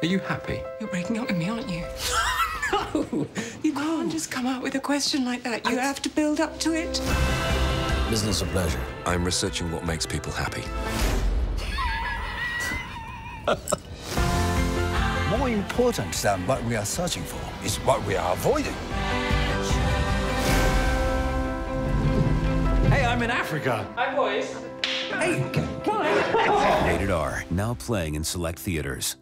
Are you happy? You're breaking up with me, aren't you? no! You can't just come out with a question like that. You have to build up to it. Business or pleasure? I'm researching what makes people happy. More important than what we are searching for is what we are avoiding. Hey, I'm in Africa. Hi, boys. Hey, come on. Rated R, now playing in select theaters.